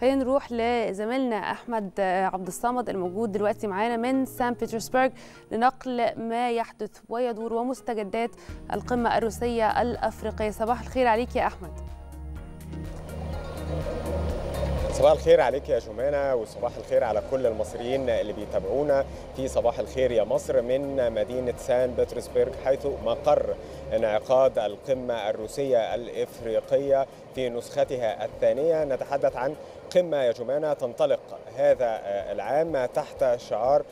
خلينا نروح لزميلنا أحمد عبد الصمد الموجود دلوقتي معانا من سان بطرسبرغ لنقل ما يحدث ويدور ومستجدات القمة الروسية الأفريقية. صباح الخير عليك يا أحمد. صباح الخير عليك يا جمانة وصباح الخير على كل المصريين اللي بيتابعونا. في صباح الخير يا مصر من مدينة سان بطرسبرغ حيث مقر انعقاد القمة الروسية الإفريقية في نسختها الثانية. نتحدث عن قمة يا جمانة تنطلق هذا العام تحت شعار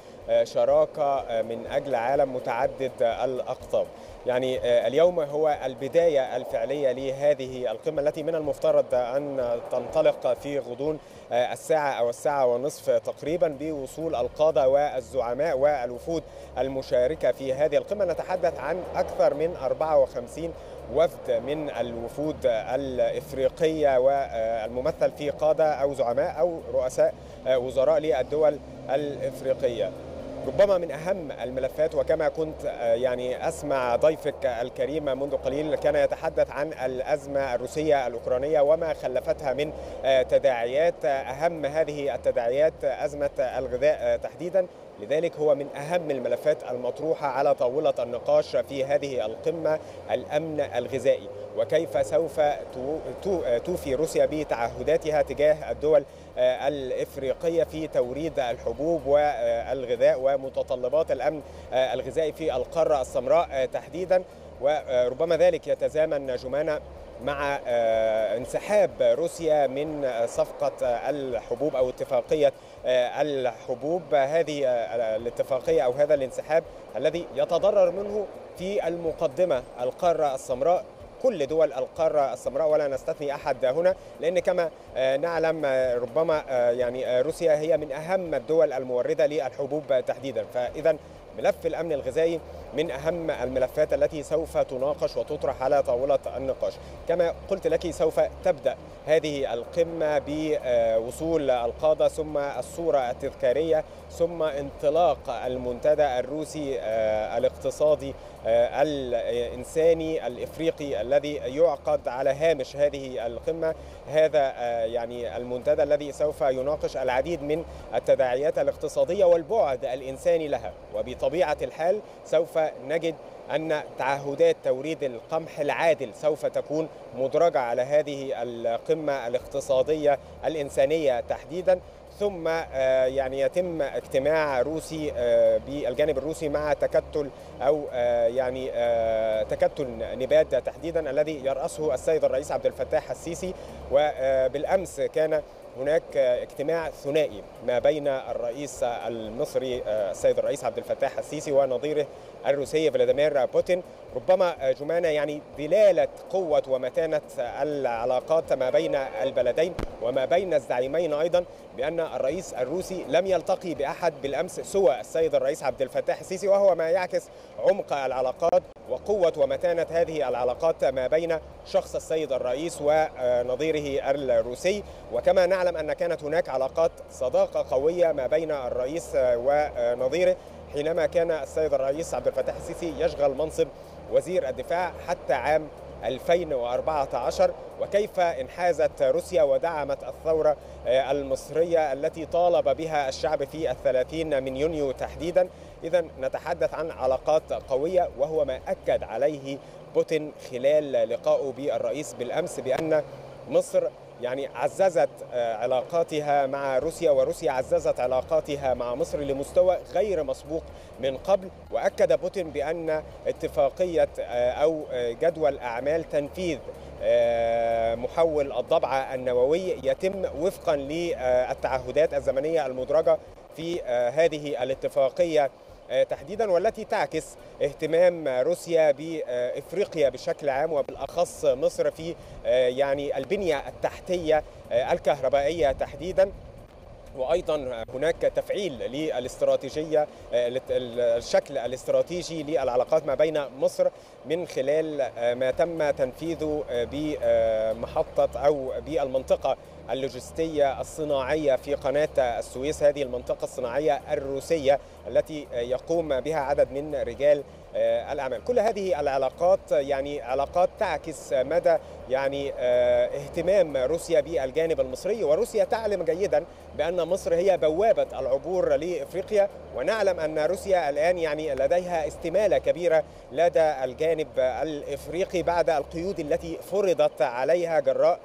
شراكة من أجل عالم متعدد الأقطاب. يعني اليوم هو البداية الفعلية لهذه القمة التي من المفترض أن تنطلق في غضون الساعة أو الساعة ونصف تقريبا بوصول القادة والزعماء والوفود المشاركة في هذه القمة. نتحدث عن أكثر من 54 وفد من الوفود الإفريقية والممثل في قادة أو زعماء أو رؤساء وزراء للدول الإفريقية. ربما من أهم الملفات وكما كنت يعني أسمع ضيفك الكريم منذ قليل كان يتحدث عن الأزمة الروسية الأوكرانية وما خلفتها من تداعيات. أهم هذه التداعيات أزمة الغذاء تحديدا. لذلك هو من أهم الملفات المطروحة على طاولة النقاش في هذه القمة الأمن الغذائي. وكيف سوف توفي روسيا بتعهداتها تجاه الدول الإفريقية في توريد الحبوب والغذاء ومتطلبات الأمن الغذائي في القارة السمراء تحديدا. وربما ذلك يتزامن جمانة مع انسحاب روسيا من صفقة الحبوب أو اتفاقية الحبوب. هذه الاتفاقية أو هذا الانسحاب الذي يتضرر منه في المقدمة القارة السمراء. كل دول القارة السمراء ولا نستثني أحد هنا لأن كما نعلم ربما يعني روسيا هي من أهم الدول الموردة للحبوب تحديدا. فإذا ملف الأمن الغذائي من أهم الملفات التي سوف تناقش وتطرح على طاولة النقاش. كما قلت لك سوف تبدأ هذه القمة بوصول القادة ثم الصورة التذكارية ثم انطلاق المنتدى الروسي الاقتصادي الإنساني الإفريقي الذي يعقد على هامش هذه القمة. هذا يعني المنتدى الذي سوف يناقش العديد من التداعيات الاقتصادية والبعد الإنساني لها. وبطبيعة الحال سوف نجد أن تعهدات توريد القمح العادل سوف تكون مدرجة على هذه القمة الاقتصادية الإنسانية تحديدا. ثم يعني يتم اجتماع روسي بالجانب الروسي مع تكتل أو يعني تكتل نبات تحديدا الذي يرأسه السيد الرئيس عبد الفتاح السيسي. وبالامس كان هناك اجتماع ثنائي ما بين الرئيس المصري السيد الرئيس عبد الفتاح السيسي ونظيره الروسي فلاديمير بوتين. ربما جمانة يعني دلالة قوة ومتانة العلاقات ما بين البلدين وما بين الزعيمين أيضا بأن الرئيس الروسي لم يلتقي بأحد بالأمس سوى السيد الرئيس عبد الفتاح السيسي وهو ما يعكس عمق العلاقات وقوة ومتانة هذه العلاقات ما بين شخص السيد الرئيس ونظيره الروسي. وكما نعلم أن كانت هناك علاقات صداقة قوية ما بين الرئيس ونظيره. حينما كان السيد الرئيس عبد الفتاح السيسي يشغل منصب وزير الدفاع حتى عام 2014 وكيف انحازت روسيا ودعمت الثورة المصرية التي طالب بها الشعب في الثلاثين من يونيو تحديدا. إذا نتحدث عن علاقات قوية وهو ما أكد عليه بوتين خلال لقائه بالرئيس بالأمس بأن مصر يعني عززت علاقاتها مع روسيا وروسيا عززت علاقاتها مع مصر لمستوى غير مسبوق من قبل. وأكد بوتين بأن اتفاقية أو جدول أعمال تنفيذ محول الضبعه النووي يتم وفقا للتعهدات الزمنية المدرجة في هذه الاتفاقية. تحديدا والتي تعكس اهتمام روسيا بإفريقيا بشكل عام وبالأخص مصر في يعني البنية التحتية الكهربائية تحديدا. وأيضا هناك تفعيل للاستراتيجية الشكل الاستراتيجي للعلاقات ما بين مصر من خلال ما تم تنفيذه بمحطة أو بالمنطقة اللوجستية الصناعية في قناة السويس. هذه المنطقة الصناعية الروسية التي يقوم بها عدد من رجال الأعمال. كل هذه العلاقات يعني علاقات تعكس مدى يعني اهتمام روسيا بالجانب المصري. وروسيا تعلم جيدا بأن مصر هي بوابة العبور لإفريقيا. ونعلم أن روسيا الآن يعني لديها استمالة كبيرة لدى الجانب الإفريقي بعد القيود التي فرضت عليها جراء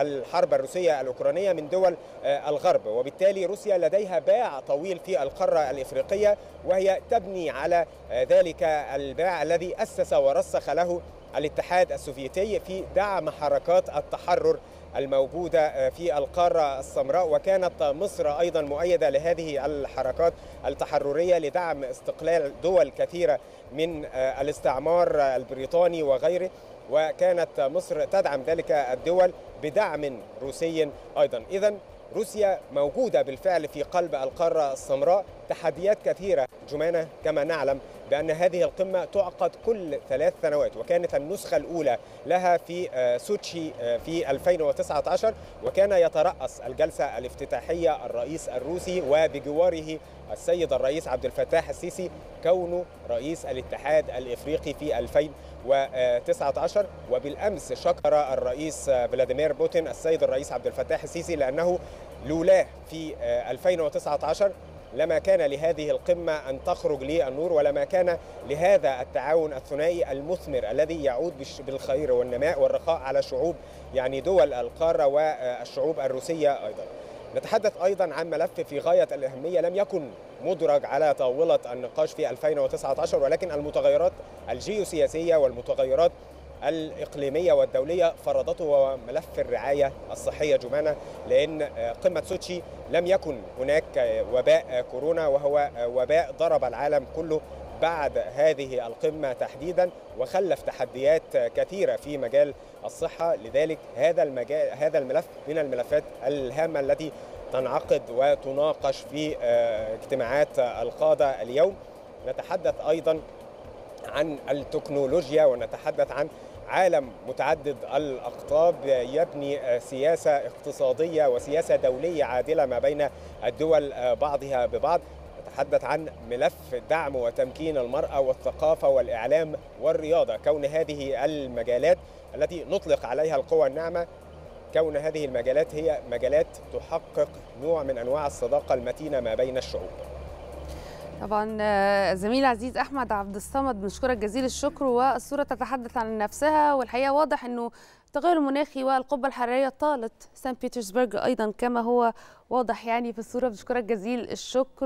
الحرب الروسية الأوكرانية من دول الغرب. وبالتالي روسيا لديها باع طويل في القارة الإفريقية وهي تبني على ذلك الباع الذي أسس ورسخ له الاتحاد السوفيتي في دعم حركات التحرر الموجودة في القارة السمراء وكانت مصر أيضا مؤيدة لهذه الحركات التحررية لدعم استقلال دول كثيرة من الاستعمار البريطاني وغيره وكانت مصر تدعم ذلك الدول بدعم روسي أيضا. إذا روسيا موجودة بالفعل في قلب القارة السمراء تحديات كثيرة. جمانة كما نعلم بأن هذه القمة تعقد كل ثلاث سنوات وكانت النسخة الأولى لها في سوتشي في 2019 وكان يترأس الجلسة الافتتاحية الرئيس الروسي وبجواره السيد الرئيس عبد الفتاح السيسي كونه رئيس الاتحاد الإفريقي في 2019 وبالأمس شكر الرئيس فلاديمير بوتين السيد الرئيس عبد الفتاح السيسي لأنه لولاه في 2019 لما كان لهذه القمة أن تخرج للنور ولما كان لهذا التعاون الثنائي المثمر الذي يعود بالخير والنماء والرخاء على شعوب يعني دول القارة والشعوب الروسية أيضا. نتحدث أيضا عن ملف في غاية الأهمية لم يكن مدرج على طاولة النقاش في 2019 ولكن المتغيرات الجيوسياسية والمتغيرات الإقليمية والدولية فرضته ملف الرعاية الصحية جمانة لأن قمة سوتشي لم يكن هناك وباء كورونا وهو وباء ضرب العالم كله بعد هذه القمة تحديدا وخلف تحديات كثيرة في مجال الصحة. لذلك هذا المجال هذا الملف من الملفات الهامة التي تنعقد وتناقش في اجتماعات القادة اليوم. نتحدث أيضا عن التكنولوجيا ونتحدث عن عالم متعدد الأقطاب. يبني سياسة اقتصادية وسياسة دولية عادلة ما بين الدول بعضها ببعض. نتحدث عن ملف دعم وتمكين المرأة والثقافة والإعلام والرياضة كون هذه المجالات التي نطلق عليها القوى الناعمة. كون هذه المجالات هي مجالات تحقق نوع من أنواع الصداقة المتينة ما بين الشعوب. طبعا زميل عزيز أحمد عبد الصمد بنشكرك جزيل الشكر والصورة تتحدث عن نفسها والحقيقة واضح إنه التغير المناخي والقبة الحرارية طالت سان بيترسبرغ أيضا كما هو واضح يعني في الصورة. بنشكرك جزيل الشكر.